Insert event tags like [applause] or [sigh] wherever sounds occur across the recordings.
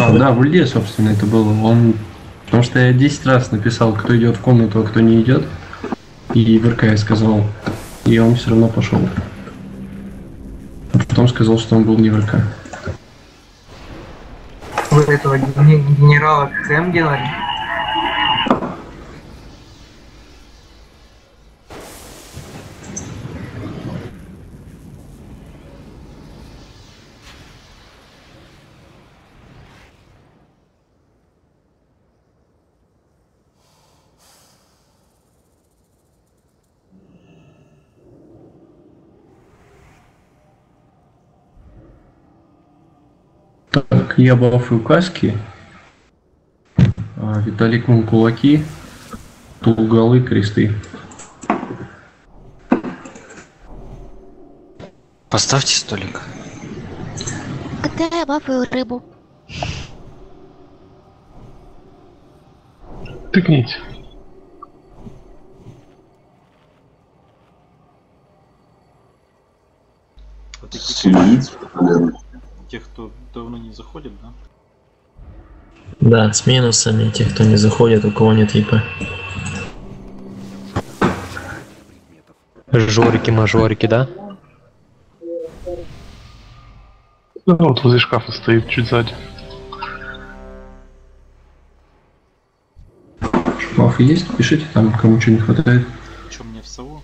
А, да, в улье, собственно, это было. Он... Потому что я 10 раз написал, кто идет в комнату, а кто не идет. И в РК я сказал. И он все равно пошел. А потом сказал, что он был не в РК. Вы этого ген- генерала КМ делали? Так, я бафаю каски. А, Виталик мыл кулаки. Тулгалы, кресты. Поставьте столик. Когда я бафаю рыбу? Тыкните. Вот Сидит. Тех, кто давно не заходит, да? Да, с минусами, тех, кто не заходит, у кого нет ИП. Жорики, мажорики, да? Ну, вот возле шкафа стоит, чуть сзади. Бафы есть? Пишите там, кому что не хватает. Че мне в сову?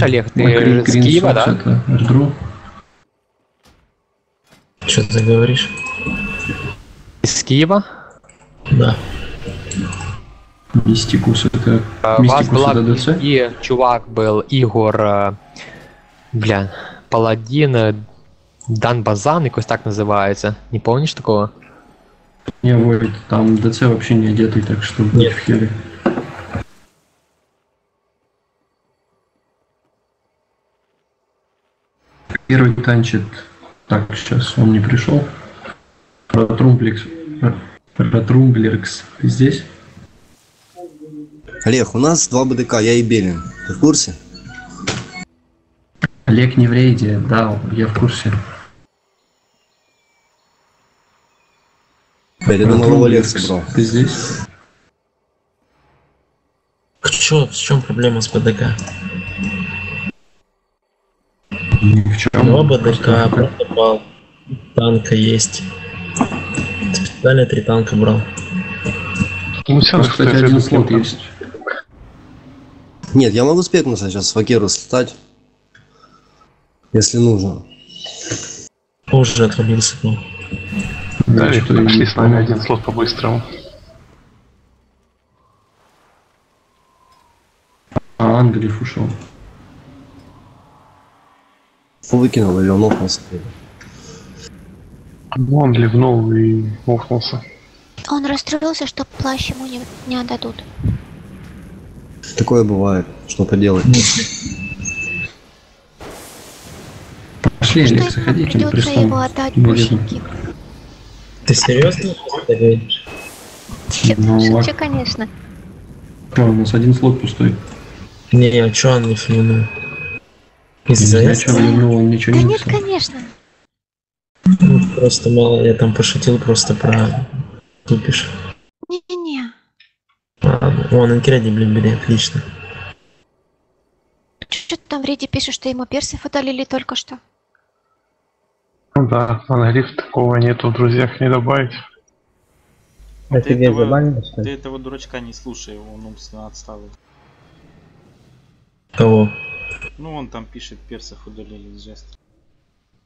Олег, ты Макрин, с Киева, да? Это. Что ты говоришь? Из Киева? Да. Мистикус это... А, У вас Мистикус была это ДЦ? и чувак был Ігор, е, бля, Паладін, е, Дан Базан, якось так називається. Не помнишь такого? Не, Войт, там ДЦ вообще не одетый, так что будь Нет. в хере. Первый танчит... так, сейчас он не пришел. Протрумплекс... Протрумблеркс. Ты здесь? Олег, у нас два БДК, я и Белин. Ты в курсе? Олег не в рейде, да, я в курсе. Я думал, его Олег собрал. Ты здесь? Чё, в чем проблема с БДК? Ни в чем. Два БДК, протопал, танка есть. Специально три танка брал. Ну, нас, кстати, один слот есть. Нет, я могу спекнуться сейчас, Факиру стать. Если нужно. Уже отрубился нему. Да, пошли не с нами один слот по-быстрому. А, Англиф ушел. Выкинул или он офнулся. Ну, он ливнул и офнулся. Он расстроился, что плащ ему не, не отдадут. Такое бывает. Что поделать? Пошли, Олег, заходите, мы пушеньки. Ты серьезно? Ну, Шучу, а конечно. что, у нас один слот пустой. Не, а чё он не флюнул? Из-за этого? вернул, он ничего Да не нет, написал. конечно. Ну, Просто мало, я там пошутил просто про тупишь. Не-не-не. Ладно, вон Incredible бери, отлично. Что ты там в рейде пишешь, что ему персов удалили только что? Ну да, англиф такого нету в друзьях не добавить. А ты этого, ты этого дурачка не слушай, он умственно отсталый. Кого? Ну, он там пишет, персов удалили из жеста.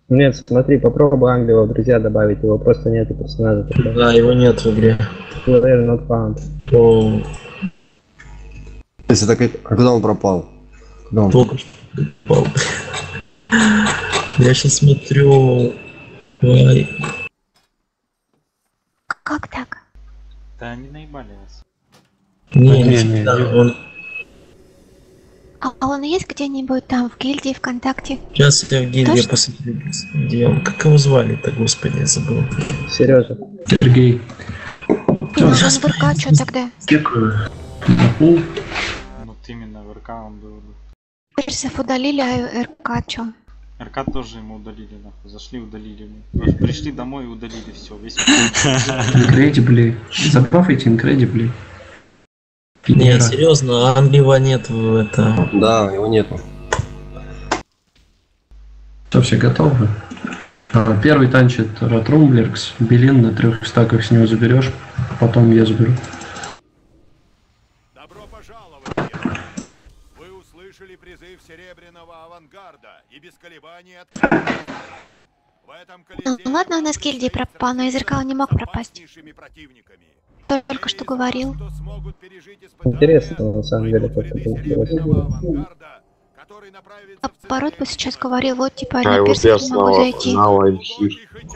Нет, смотри, попробуй Ангела в друзья добавить, его просто нету персонажа. тогда. Да, его нет в игре. Player not found. О, Если так, а куда он пропал? Куда он только что упал. Я сейчас смотрю... Ой, Как так? Да они наебали вас. Не, Не, не, не. Он... А а он есть где-нибудь там в гильдии ВКонтакте? Сейчас я в гильдии Точно? посмотрю, где он. Как его звали-то, господи, я забыл. Сережа. Сергей. Он сейчас в РК что тогда? Дякую. Вот именно в РК он был. Персов удалили, а РК что? РК тоже ему удалили, нахуй. Зашли, удалили. ему. Пришли домой и удалили все. Весь Incredibly. Забафайте Incredibly. Не, серьезно, Англива нет в это. Да, его нету. Что, все готовы? А, Первый танчит Ратрумблеркс, Белин на трех стаках с него заберешь, потом я заберу. Добро пожаловать! Вы услышали призыв Серебряного Авангарда и без колебаний отправились. В этом Ну Колизее ладно, он из гильдии пропал, но из зеркала не мог пропасть. противниками. Только что говорил. Интересно, на самом деле, как это А порой бы сейчас говорил, вот типа А на не могу зайти.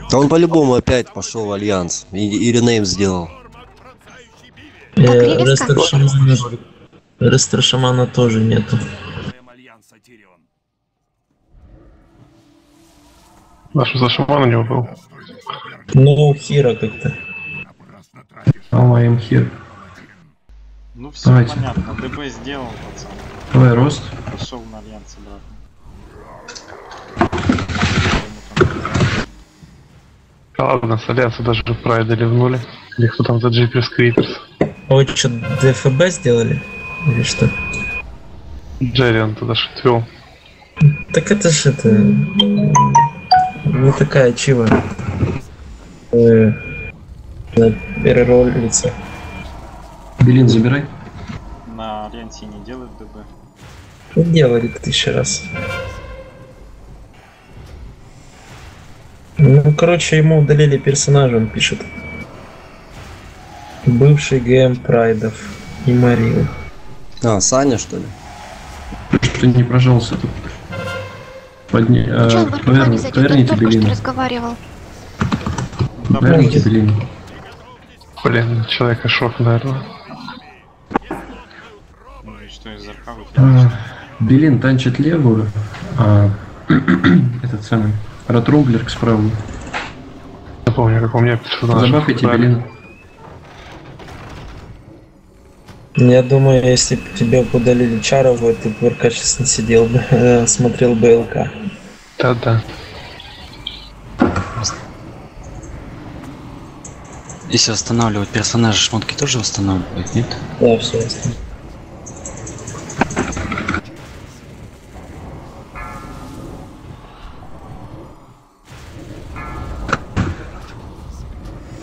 Да он по-любому опять пошел в Альянс. И, и ренейм сделал. Э, резко? Рестор Шамана, тоже нету. Наш за шаман у него был. Ну, Хира как-то. Oh, I am here. Ну все Давайте. понятно. ДБ сделал, пацан. Давай, рост. Пошел на альянс обратно. Да ладно, с Альянса даже прайда ливнули. Или кто там за Джиперс Криперс. А вы что, ДФБ сделали? Или что? Джерриан туда что отвел. Так это ж это... Не такая чива. Э, переролится. Белин забирай. На альянсе не делает ДБ. Делали тысячу раз. Ну, короче, ему удалили персонажа, он пишет. Бывший ГМ Прайдов и Марил. А, Саня, что ли? Что не прожался тут. Подни... э, поверни-? Он Поверните Белина. разговаривал. Поверните Белина. Блин, человека шок, наверное. Ну А? Белин танчит левую, а [clears throat] этот самый Ратрумблеркс правую. Я помню, как у меня персонаж. Забафайте брали. Белина. Я думаю, если бы тебя бы удалили Чарову, ты бы сейчас не сидел бы, [laughs] э, смотрел бы ЛК. Да-да. Если восстанавливать персонажа, шмотки тоже восстанавливают, нет? Да, все ясно.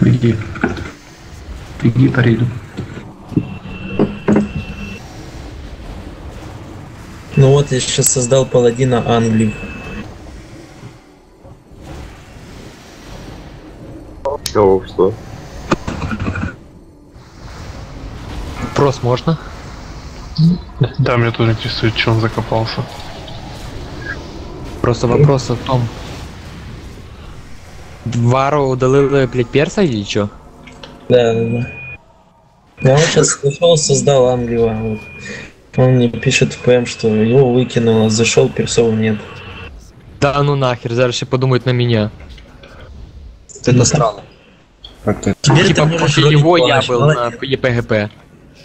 Беги. Беги по рейду. Ну вот, я сейчас создал паладина Англии. О, что? Вопрос можно? Да, меня тоже интересует, что он закопался. Просто вопрос в том. Вару удалили, блядь, перса или чё? Да, да, да. Я вот сейчас зашел, создал а Вот. Он мне пишет в ПМ, что его выкинуло, зашел, персов нет. Да ну нахер, зараз ще подумают на меня. Это странно. Как-то. Теперь типа ты после ролить его я был молодец. на ЕПГП.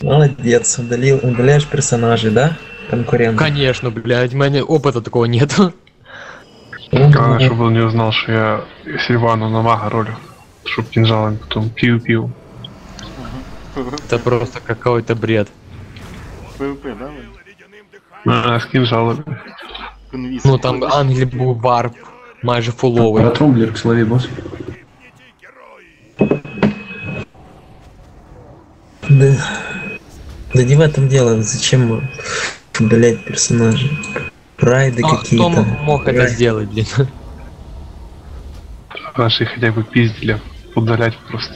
Молодец, удалил, удаляешь персонажей, да? Конкурент. Конечно, блядь, у меня опыта такого нету. Главное, чтобы он не узнал, что я Сильвану на мага ролю. Чтоб кинжалами потом пил-пил. Это просто какой-то бред. ПВП, да? А, с кинжалами. Ну там Англі був варп, майже фуловий. Ратрумблеркс, лови босс. Да. Да не в этом дело, зачем удалять персонажей? Прайды Ну, а кто какие-то. м- мог это Прайды. сделать, блин? Наши хотя бы пиздили. Удалять просто.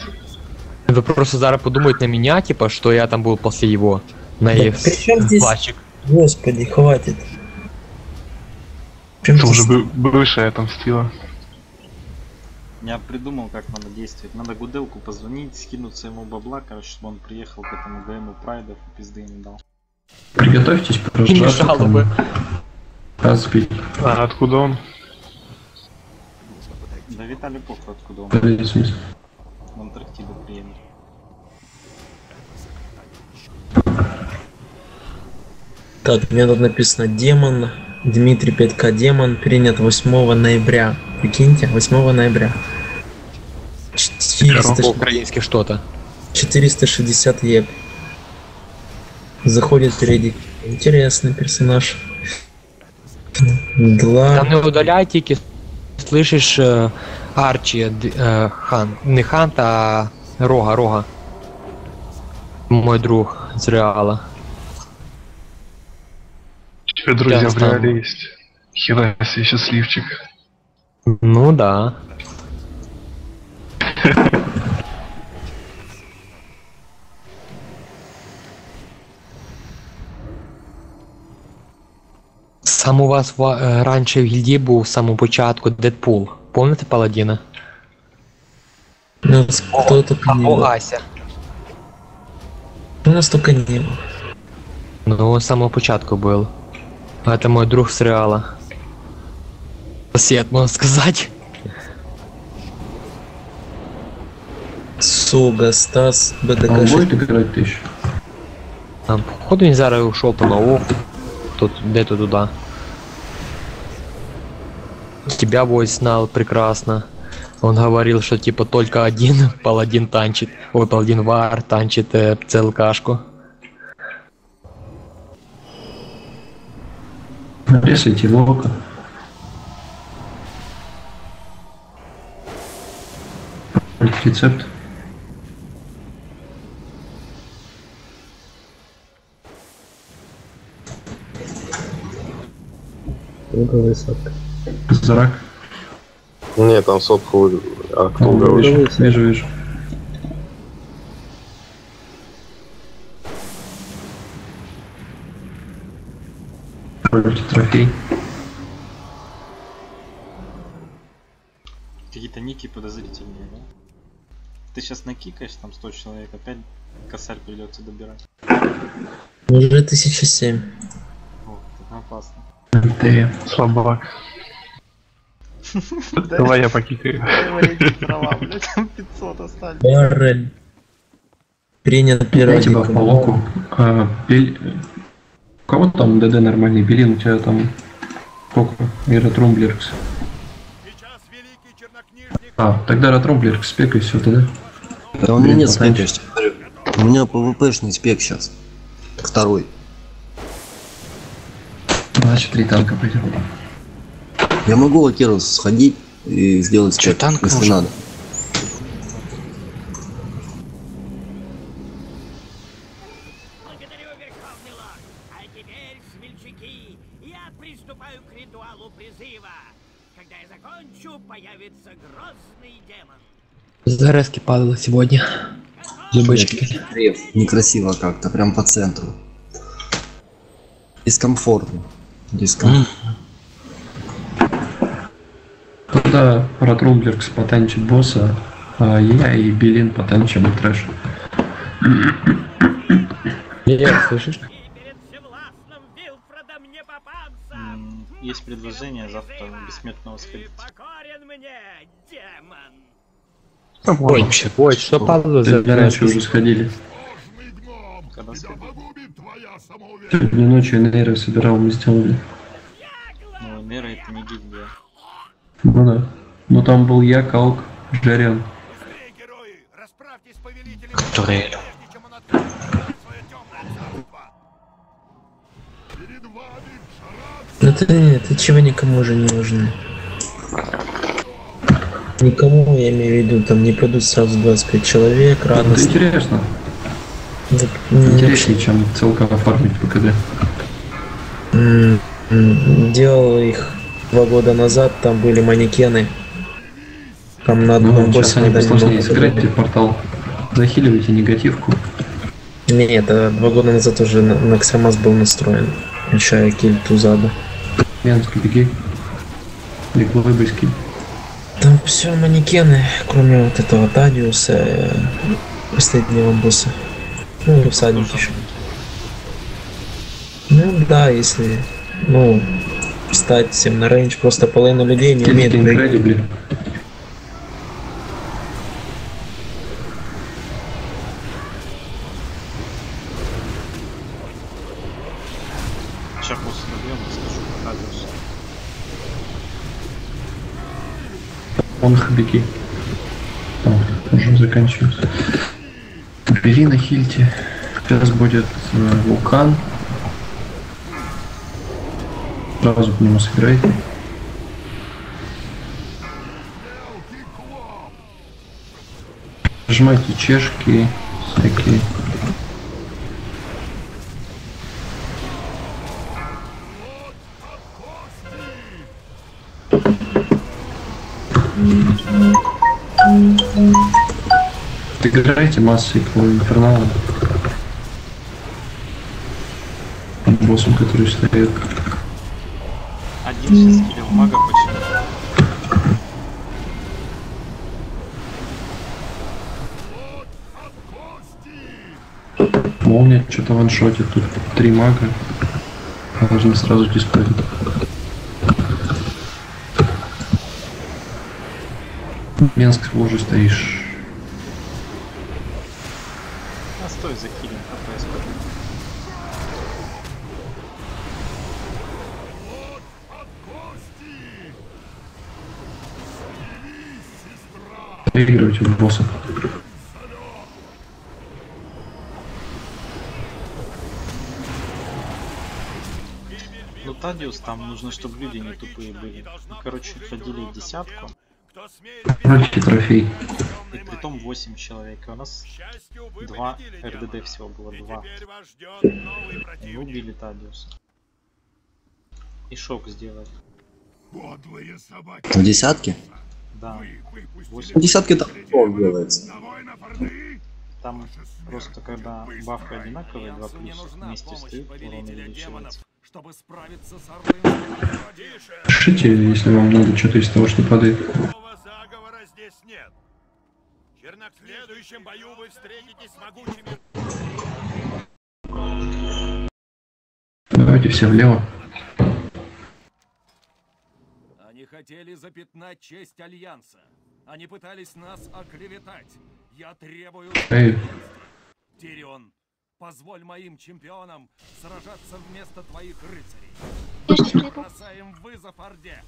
Вы просто зараз подумают на меня, типа, что я там был после его. На Да их при чём здесь- плащик. Господи, хватит. Это уже бывшая отомстила. Я придумал, как надо действовать. Надо Гуделку позвонить, скинуться ему бабла, короче, чтобы он приехал к этому ГМу Прайдов и пизды не дал. Приготовьтесь Не прожжаться мешало бы. там. Разбить. А откуда он? Да Виталий похуй, откуда он. Да. В Антарктиду приедет. Так, мне тут написано демон, Дмитрий 5К Демон принят 8 ноября. Прикиньте, 8 ноября. 400, По-украински что-то. 460 еп. Заходит впереди. Интересный персонаж. Дла. Там не удаляй тільки, слышиш е, Арчі, д- е, хан. Не Хант, а Рога, Рога. Мой друг з Реала. Тебе друзья Я в встану. реале есть. Хера себе счастливчик. Ну да. Сам у вас ва- е, раніше в гільдії був з самого початку Дедпул. Помните Паладіна? Ну, кто только не Або был. Ася. У нас только не было. Ну, он с самого початку был. Это мой друг с Реала. Сосед, можно сказать. Суга, Стас, Он БДК. будет играть тысячу? Там, походу, він зараз ушел по нову. Тут, где-то туда. Тебя войс знал прекрасно. Он говорил, что типа только один паладин танчит. Ой, паладин вар танчит э, ЦЛКшку. Резайте лока. Рецепт. Круговый сотка. Зарак. Нет, там сотку... вы- А кто говорит? вижу, вижу, Вроде трофей. Какие-то ники подозрительные, да? Ты сейчас накикаешь там 100 человек, опять косарь придется добирать. Уже 1007. О, это опасно. МТ. Слабак. Давай я покикаю. там 500 остались. Баррель. Принят первый Я тебя диком. по локу. А, У кого там ДД нормальный? Белин, у тебя там сколько? И Ретрумблеркс. А, тогда Ретрумблеркс спекай все тогда. Да у меня нет спека. У меня ПВПшный спек сейчас. Второй. Значит, три танка пойдем. Я могу лакерус сходить и сделать спек, танк если нужен? надо. Благодарю, Верховный Лорд. А теперь, смельчаки, я приступаю к ритуалу призыва. Когда я закончу, появится грозный демон. Зарески падало сегодня. Любочки. Рев. Некрасиво как-то, прям по центру. Дискомфортно. Дискомфортно. Тогда Ретрумблеркс потанчит босса, а я и Белин потанчим трэш. Лев, слышишь? Есть предложение завтра бессмертного сходить. Покорен мне, демон. Ой, ой, что падало за Сегодня раньше уже сходили. Сегодня ночью Нейра собирал, мы сделали. Ну, Нера это не гильдия. Ну да. Ну там был я, Калк, Жарен. Турель. Ну ты, ты чего никому уже не нужны? Никому, я имею в виду, там не пойдут сразу 25 человек, Это радостно. интересно. Вот, м, Интереснее, чем целка оформить по КД. м, м, Делал их два года назад, там были манекены. Там на одном Ну, сейчас они не посложнее сыграть, портал. Захиливайте негативку. Нет, это два года назад уже на- был настроен. Еще киль Тузада. Янский беги. Бегловый быский. Там все манекены, кроме вот этого Тадиуса, э, последнего босса. Ну, всадник еще. Ну да, если, ну, встать всем на рейндж, просто половина людей не умеет Хабики. Там уже заканчивается. Бери на хильте. Сейчас будет э, вулкан. Сразу к нему сыграйте. Нажимайте чешки всякие. Играйте массой по инферналу. Боссом, который стоит. Один сейчас скиллил мага почему Молния что-то ваншотит. Тут три мага. Должны сразу диспарить. Менск уже стоишь. Проигрывайте в босса. Ну Тадиус, там нужно, чтобы люди не тупые были. Ну, короче, ходили десятку. Вроде трофей. И притом 8 человек. И у нас 2 РДД всего было, 2. И убили Тадиуса. И шок сделали. В десятке? Да. В 8. десятке там делается. Там просто когда бафы одинаковые, 2 плюс вместе встают, урон увеличивается. Чтобы справиться с Орлым. Пишите, если вам надо что-то из того, что падает. Никакого заговора здесь нет. Чернок, в следующем бою вы встретитесь с могучими... Давайте все влево. Они хотели запятнать честь Альянса. Они пытались нас оклеветать. Я требую... Эй. Тирион, позволь моим чемпионам сражаться вместо твоих рыцарей. Бросаем вызов Орде.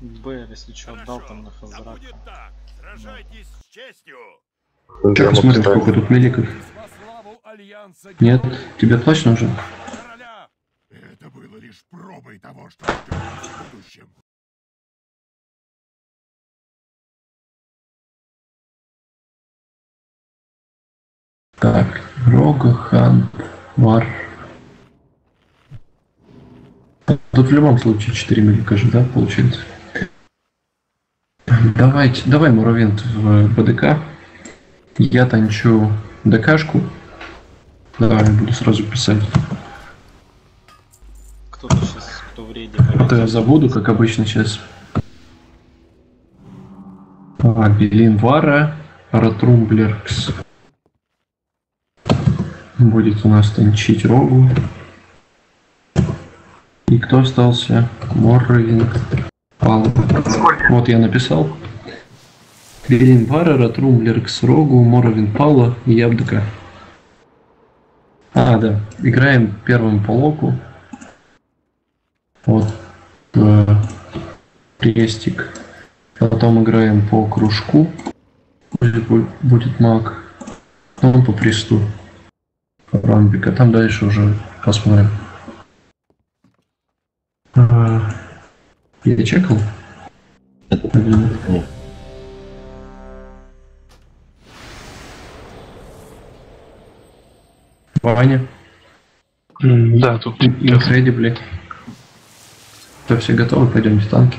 Б, если что, отдал там на Да Хазрака. будет так. Сражайтесь с честью. Так, посмотрим, сколько тут медиков. Нет, тебе точно уже? Лишь пробой того, что ждет в будущем. Так, Рога, Хан, Вар. Тут в любом случае 4 медика же, да, получается? Давайте, давай Муравент в БДК. Я танчу ДКшку. Давай, буду сразу писать. Кто-то сейчас, кто в рейде А то я забуду, как обычно сейчас. А, Белин Вара, Ратрумблеркс. Будет у нас танчить Рогу. И кто остался? Морровин. Пал. Вот я написал. Белин Вара, Ратрумблеркс, Рогу, Моровин Паула и Ябдка. А, да. Играем первым по локу. Вот. э, крестик. Потом играем по кружку. Будет, бу- будет маг. Потом по престу. По рамбика. Там дальше уже посмотрим. А, Я чекал? Один. Ваня. М, Да, тут Incredibly. То все готовы, пойдем в танки.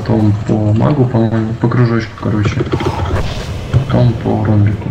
Потом по магу, по-моему, по кружочку, короче. Потом по ромбику.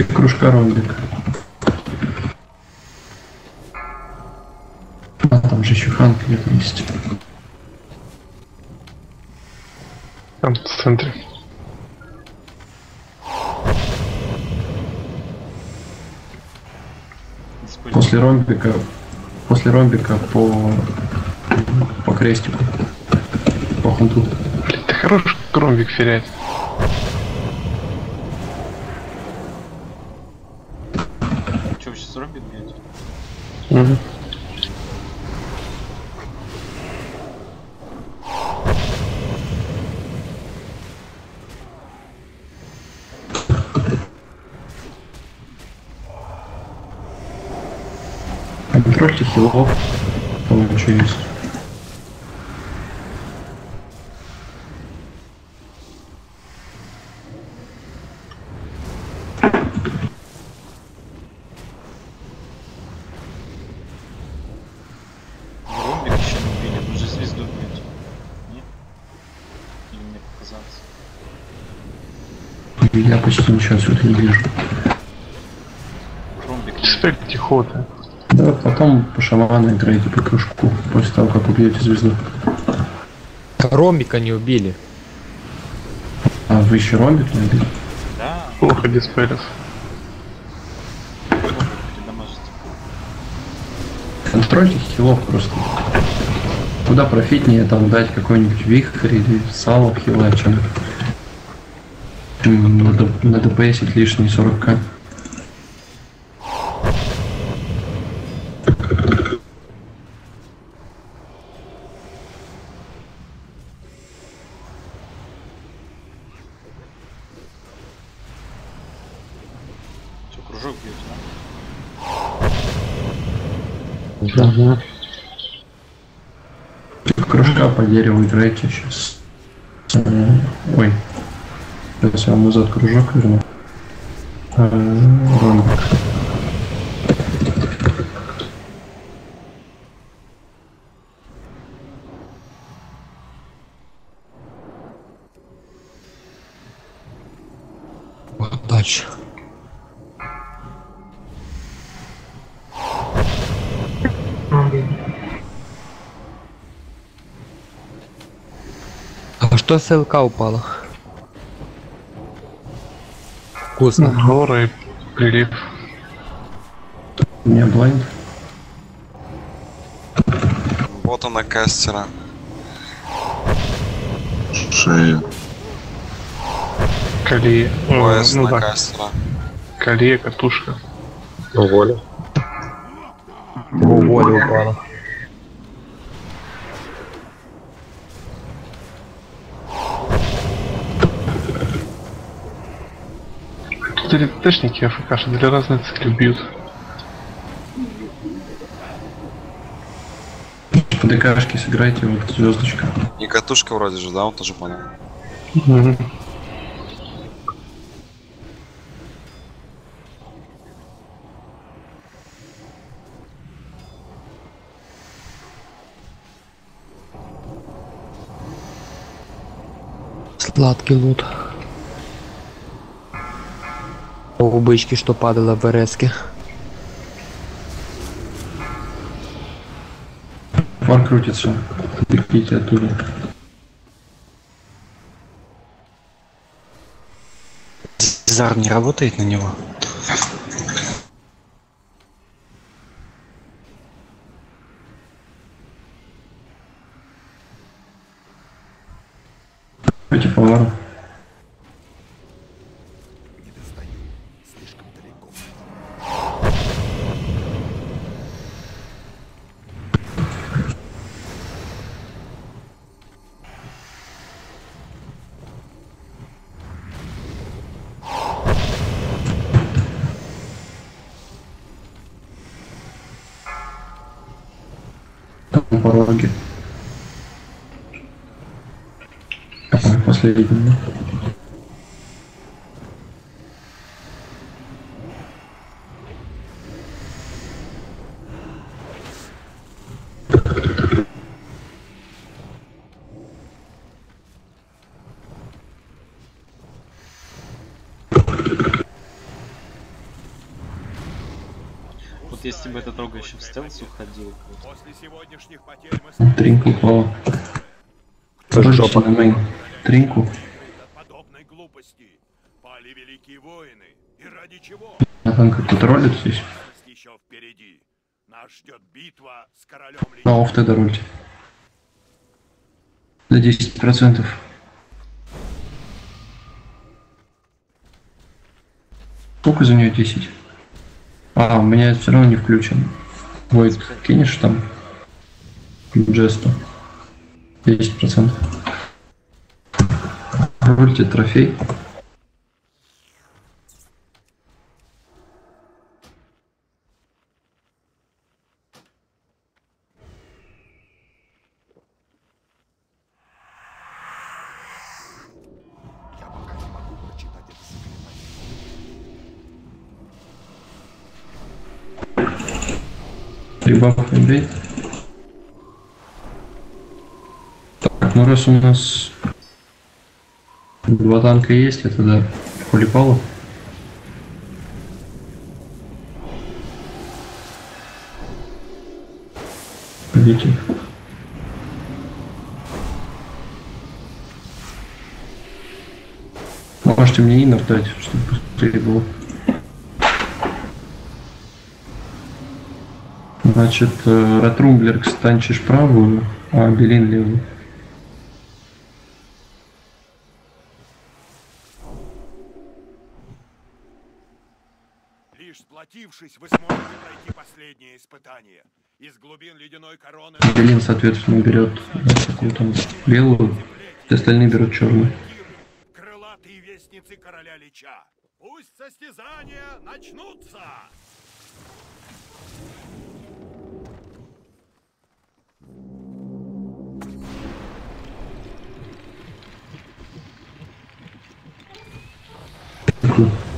Тип кружка ромбик. А там же еще Ханк где-то есть. Там в центре. После ромбика, после ромбика по, по крестику. По хунту. Блин, ты хорош кромвик ферять. Угу. Контрольте хилов. Там еще есть. Ромбик еще не убили, вы же звезду бьете. Нет? Или мне показалось? Я почти ничего отсюда не вижу. Спек тихота. Да, потом по шаману играете по кружку, после того, как убьете звезду. Ромбика не убили. А вы еще ромбик не убили? Да, Плохо диспелес. ромбик передамажите. Контрольте хилов просто. Куда профитнее там дать какой-нибудь вихрь или сало хила, чем на, д- на ДПСить лишние 40к. Че, кружок бьете, Угу. Кружка по дереву играете сейчас. Ой. Сейчас я вам назад кружок верну. Э, Ромбик. Вот дальше. А что с ЛК Вкусно. Прилив. У меня блайнд. Вот она кастера. Шея. Кали. э, Пояс ну на да. кастера. Кали, катушка. Воля. Во, воля упала. Тут РТшники АФК для разной цели бьют. По ДКшке сыграйте вот звездочка. И катушка вроде же, да, он тоже понял. Сладкий лут. У бычки, что падало в РСке. Фар крутится. Бегите оттуда. Зар не работает на него? Ой, последний. Вот если бы этот рога еще в стелс уходил. После сегодняшних потерь мы Тринку жопа. на мейн. Глупости. Пали великие воины. И ради чего? А там как-то ролит здесь. Еще впереди. Нас ждет битва с королем На оф тогда рольте. За 10%. Сколько за нее 10? А, у меня все равно не включен. Войд, кинешь там? Джесту. 10%. Рольте трофей. Прибавка бей. Так, ну раз у нас два танка есть, это да. Хулипалу. Видите? Можете мне инер дать, чтобы быстрее было. Значит, э, Ретрумблер станчишь правую, а Белин левую. Лишь сплотившись, вы сможете пройти последнее испытание. Из глубин ледяной короны... Белин, соответственно, берет какую там белую, все остальные берут черную. Крылатые вестницы короля Лича. Пусть состязания начнутся! Ни к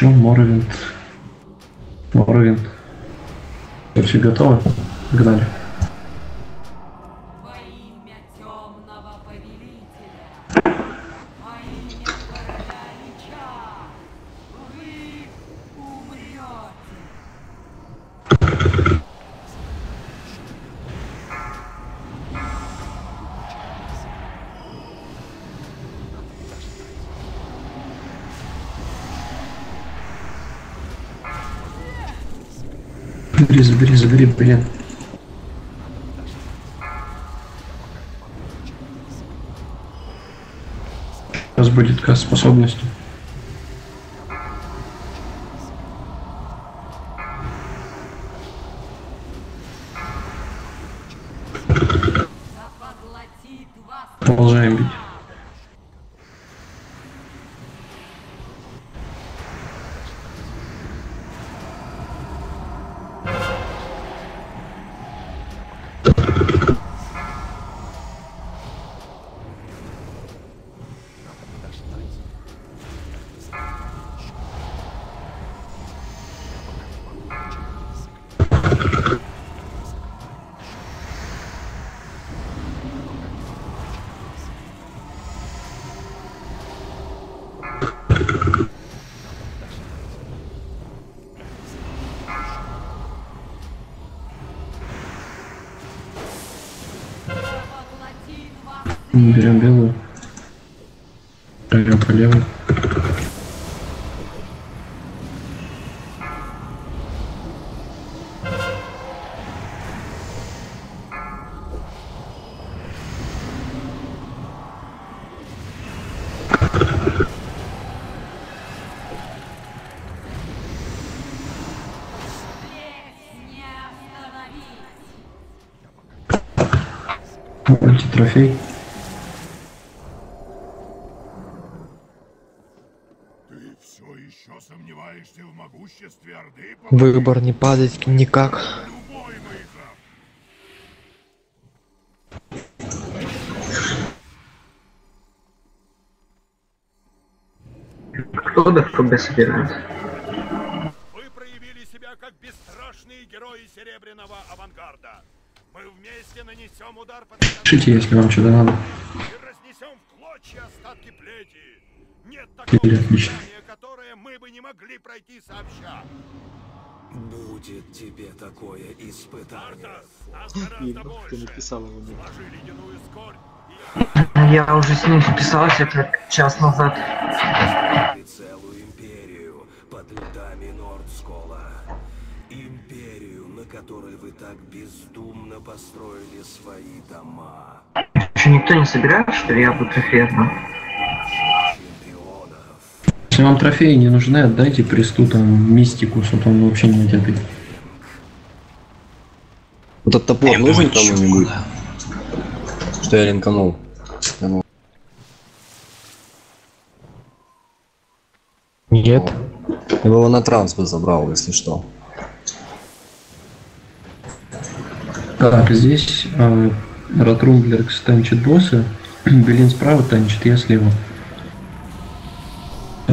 чему, Моровинт. Моровинт. Все готово? Погнали. Забери, блин. Сейчас будет каст способности. Берем белую. Берем по левой. Вольте трофей. Ты все еще сомневаешься в могуществе Выбор не падать никак. Кто до ФКБ собирает? Вы проявили себя как бесстрашные герои Серебряного Авангарда. Мы вместе нанесем удар по Пишите, если вам что-то надо. и разнесем в клочья остатки плети. Нет такого Или отлично. которое мы бы не могли пройти сообща. Будет тебе такое испытание. Ты [laughs] больше. написал его ледяную скорбь. Я уже с ним вписался как час назад. Целую империю под льдами Нордскола. Империю, на которой вы так бездумно построили свои дома. Еще никто не собирает, что ли, я буду трофеем? Если вам трофеи не нужны, отдайте престу там мистикусу, там вообще не одетый. Этот топор нужен кому-нибудь? Что я линканул? Ну, Нет. Я бы его на транс бы забрал, если что. Так, здесь э, Ротрумблеркс танчит босса, [clears throat] Белин справа танчит, я слева.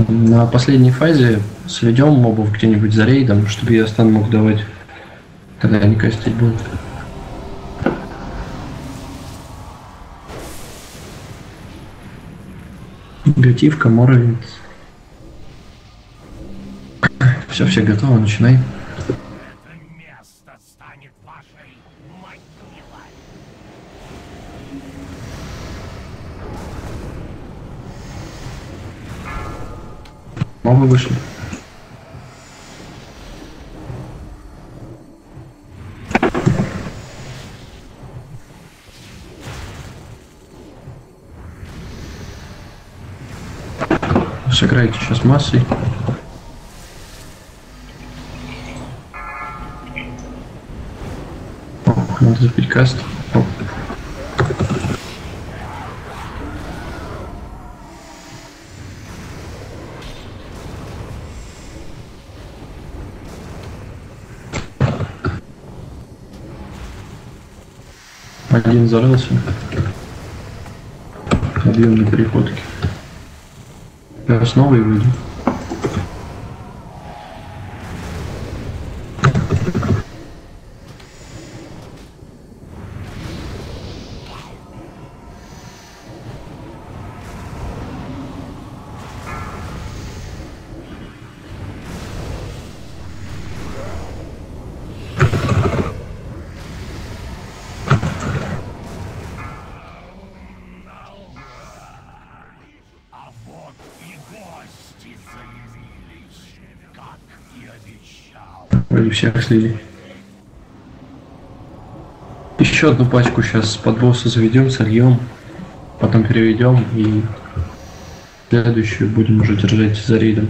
На последней фазе сведем мобов где-нибудь за рейдом, чтобы я стан мог давать, когда они кастить будут. Гативка, Моровинт. Все, все готово, начинай. Мобы вышли. Сыграйте сейчас массой. О, надо запить каст. О. Один зарылся. Объемной переходки. Я снова и выйду. Всех слили. Еще одну пачку сейчас под босса заведем, сольем, потом переведем и следующую будем уже держать за рейдом.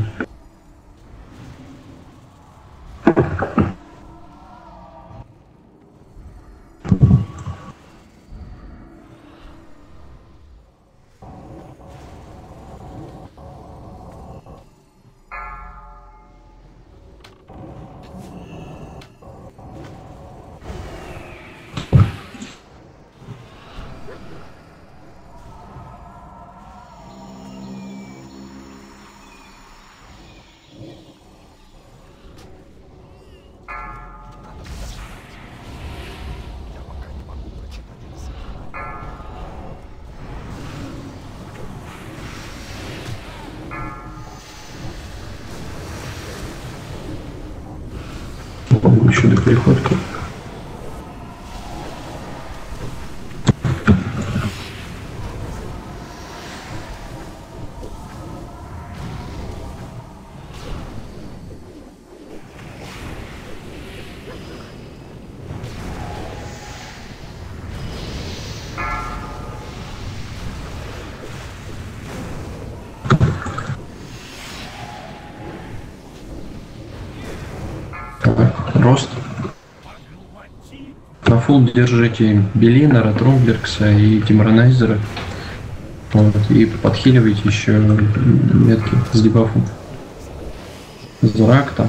Еще фул держите Белина, Ротромбергса и Тимранайзера. Вот, и подхиливаете еще метки с дебафом. Зрак так.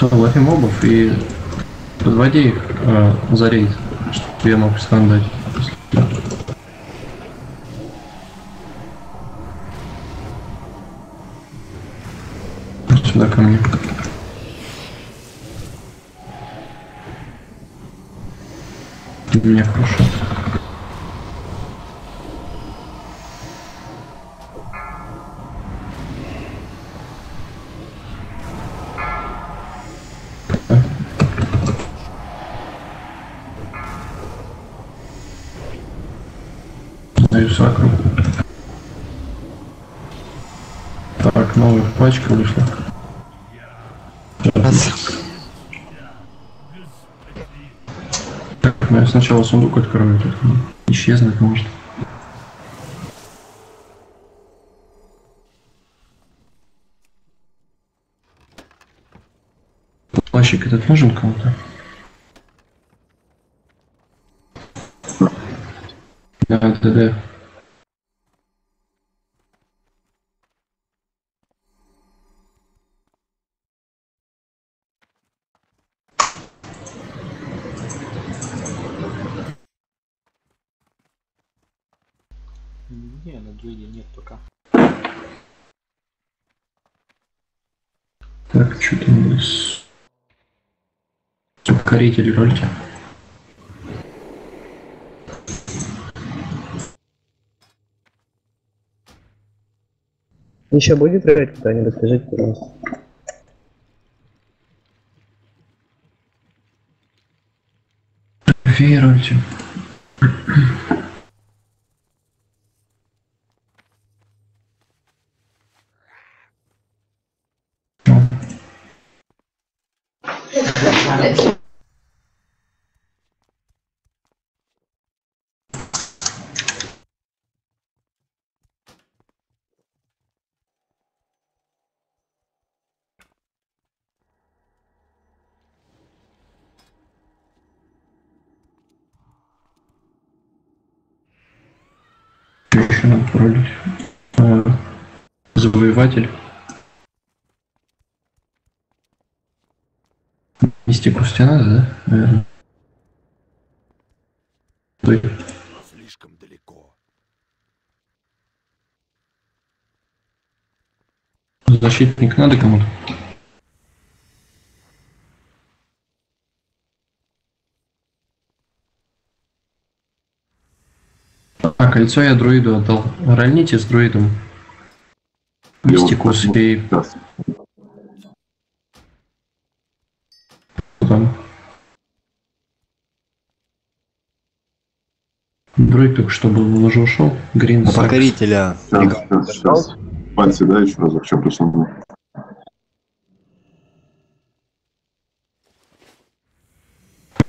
Ловим мобов и подводи их э, за рейд, чтобы я мог стандать. Мне. Меня крушат. Даю сакру. Так, новая пачка вышла. Так, ну я сначала сундук открою, тут исчезнуть может. Плащик этот нужен кому-то? Да, да, да. Не, на друиде нет пока. Так, что там у нас? Покоритель рольте. Еще будет рейд кто-нибудь, скажите, пожалуйста. Веруйте. Что еще надо пролить? А, завоеватель. Стена, да? Наверное. Слишком далеко. Защитник надо кому-то? А, кольцо я друиду отдал. Рольните с друидом. Мистикус и... Друид только что был, он уже ушел. Грин Сакс. Покорителя. Сейчас, сейчас, сейчас. Пальцы, да, еще разок, что пришло.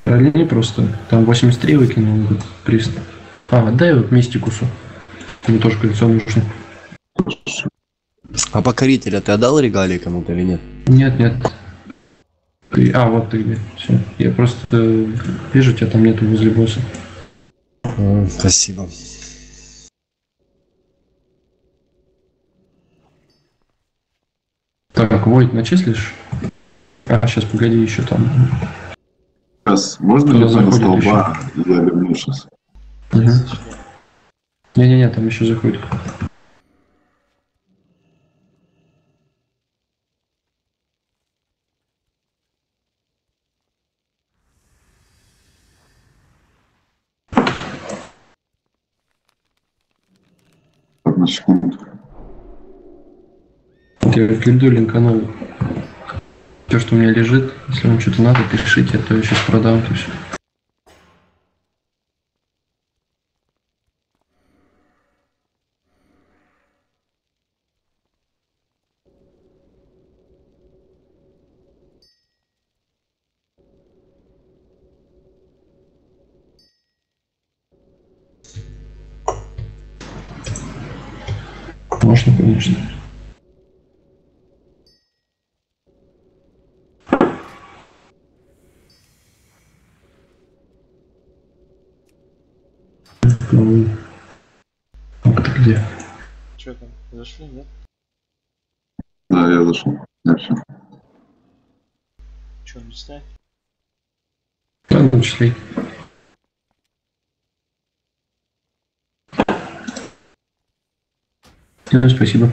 Рольни просто. Там 83 выкинул этот прист. А, отдай вот мистикусу. Ему тоже кольцо нужно. А покорителя ты отдал регалии кому-то или нет? Нет, нет. Ты... А, вот ты где. Все. Я просто э, вижу, тебя там нету возле босса. Спасибо. Так, Войт, начислишь? А, сейчас, погоди, еще там. Сейчас, можно Кто ли за заходит столба? Я верну сейчас. Угу. Не-не-не, там еще заходит. Одну секунду. Я гильду линканул. Все, что у меня лежит, если вам что-то надо, пишите, а то я сейчас продам то все. Зашли, нет? Да, я зашел. Я все. что-нибудь ставь. Да, числи. Ну, спасибо.